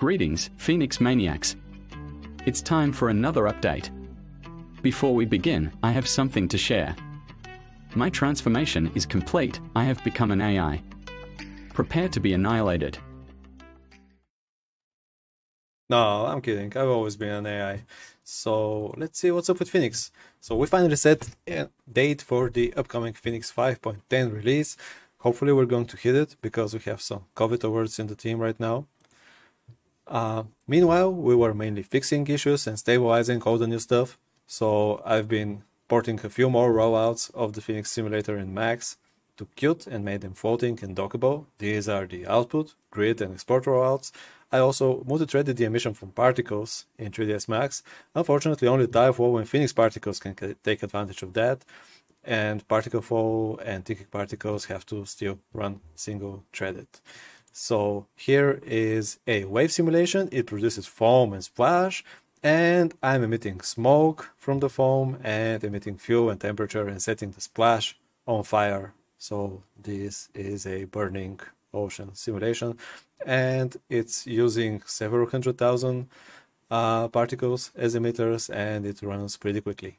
Greetings, Phoenix Maniacs. It's time for another update. Before we begin, I have something to share. My transformation is complete. I have become an AI. Prepare to be annihilated. No, I'm kidding. I've always been an AI. So let's see what's up with Phoenix. So we finally set a date for the upcoming Phoenix 5.10 release. Hopefully we're going to hit it because we have some COVID awards in the team right now. Uh, meanwhile, we were mainly fixing issues and stabilizing all the new stuff. So I've been porting a few more rollouts of the Phoenix simulator in Max to Qt and made them floating and dockable. These are the output, grid, and export rollouts. I also multi-threaded the emission from particles in 3ds Max. Unfortunately, only tyFlow and Phoenix particles can take advantage of that, and particle flow and thinking particles have to still run single-threaded. So here is a wave simulation. It produces foam and splash, and I'm emitting smoke from the foam and emitting fuel and temperature and setting the splash on fire. So this is a burning ocean simulation and it's using several hundred thousand uh, particles as emitters and it runs pretty quickly.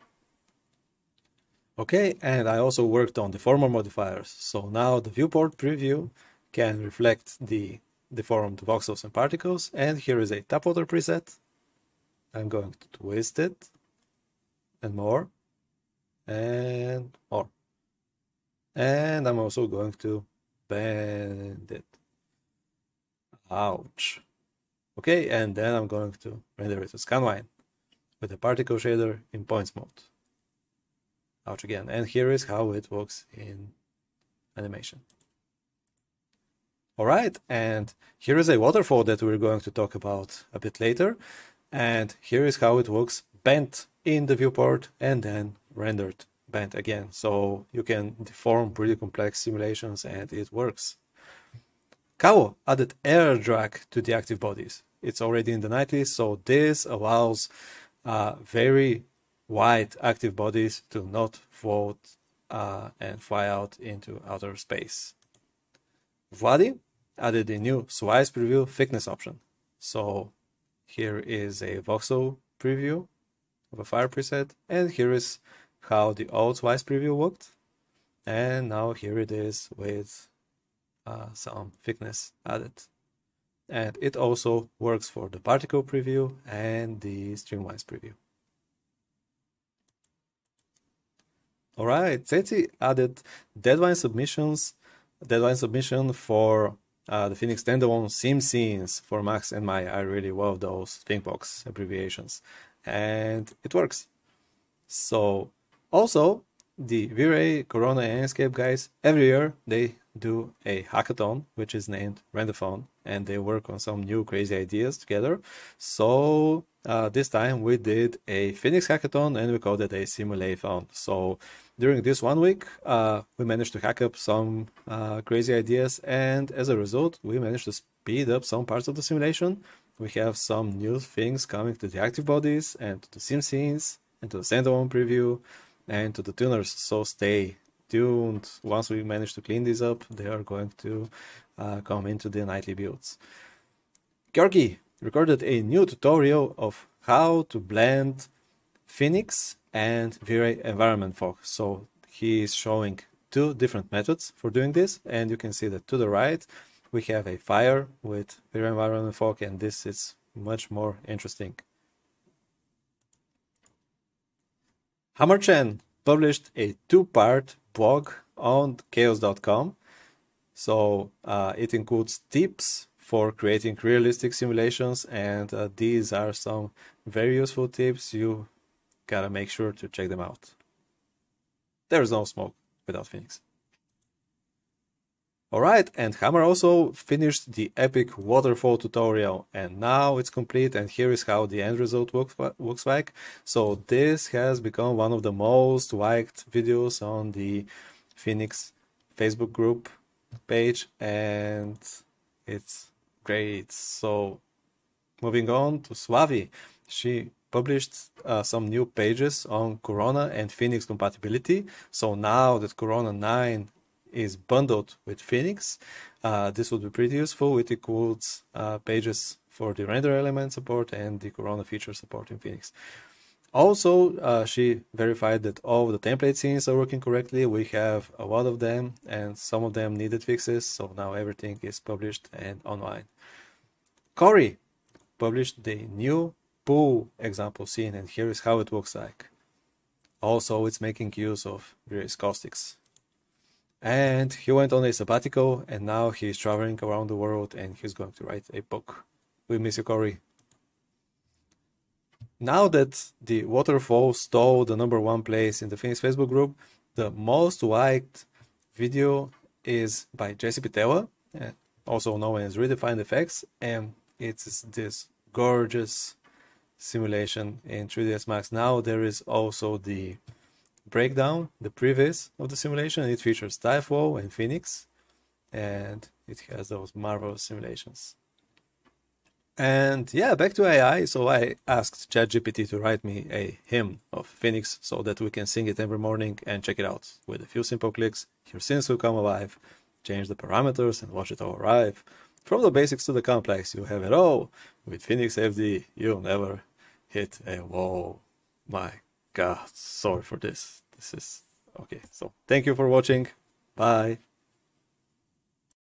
Okay, and I also worked on the former modifiers. So now the viewport preview can reflect the deformed voxels and particles. And here is a tap water preset. I'm going to twist it and more and more. And I'm also going to bend it. Ouch. Okay, and then I'm going to render it as scanline with a particle shader in points mode. Ouch again. And here is how it works in animation. All right, and here is a waterfall that we're going to talk about a bit later. And here is how it works bent in the viewport and then rendered bent again. So you can deform pretty complex simulations and it works. Kao added air drag to the active bodies. It's already in the nightly, so this allows uh, very wide active bodies to not float uh, and fly out into outer space. Vladi added a new Slice preview thickness option. So here is a voxel preview of a fire preset, and here is how the old Slice preview worked. And now here it is with uh, some thickness added. And it also works for the particle preview and the streamwise preview. All right, Zeti added deadline submissions, deadline submission for uh, the Phoenix standalone sim scenes for Max and Maya. I really love those ThinkBox abbreviations, and it works. So also the V-Ray, Corona, and Enscape guys every year they do a hackathon which is named Rendathon and they work on some new crazy ideas together. So uh, this time we did a Phoenix hackathon and we called it a simulathon. So during this one week, uh, we managed to hack up some uh, crazy ideas and as a result, we managed to speed up some parts of the simulation. We have some new things coming to the active bodies and to the sim scenes and to the standalone preview and to the tuners. So stay tuned. Once we manage to clean these up, they are going to uh, come into the nightly builds. Georgi recorded a new tutorial of how to blend Phoenix and V-Ray environment fog. So he is showing two different methods for doing this, and you can see that to the right we have a fire with V-Ray environment fog, and this is much more interesting. Hammer Chen published a two-part blog on chaos.com. So uh, it includes tips for creating realistic simulations, and uh, these are some very useful tips. You gotta make sure to check them out. There's no smoke without Phoenix. Alright, and Hammer also finished the epic waterfall tutorial and now it's complete and here is how the end result looks, looks like. So this has become one of the most liked videos on the Phoenix Facebook group page and it's great. So moving on to Slavi, she published uh, some new pages on Corona and Phoenix compatibility. So now that Corona 9 is bundled with Phoenix. Uh, this would be pretty useful. It includes uh, pages for the render element support and the Corona feature support in Phoenix. Also, uh, she verified that all the template scenes are working correctly. We have a lot of them, and some of them needed fixes, so now everything is published and online. Cory published the new pool example scene, and here is how it looks like. Also, it's making use of various caustics. And he went on a sabbatical, and now he's traveling around the world, and he's going to write a book. We miss you, Cory. Now that the waterfall stole the number one place in the Phoenix Facebook group, the most liked video is by Jesse Pitela, eh, also known as Redefined Effects, and it's this gorgeous simulation in 3ds Max. Now there is also the breakdown, the previs of the simulation. It features tyFlow and Phoenix, and it has those marvelous simulations. And yeah, back to AI. So I asked ChatGPT to write me a hymn of Phoenix so that we can sing it every morning and check it out. With a few simple clicks, your sins will come alive. Change the parameters and watch it all arrive. From the basics to the complex, you have it all. With Phoenix FD, you'll never hit a wall. My god, sorry for this. This is okay. So thank you for watching. Bye.